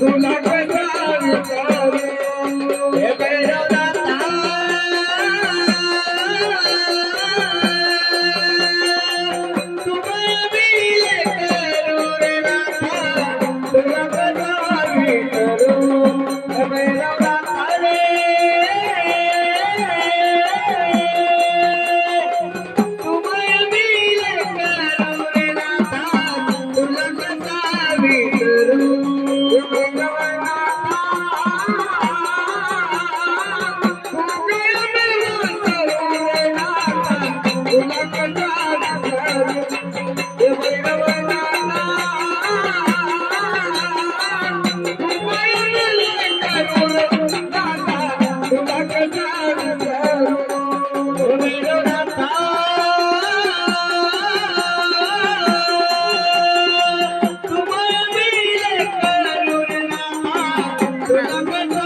Thank you. Good.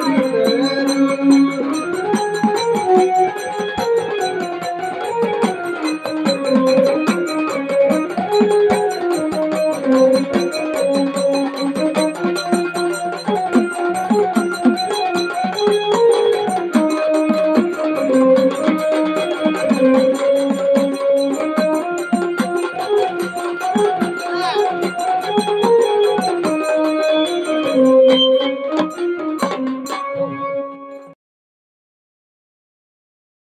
Thank you.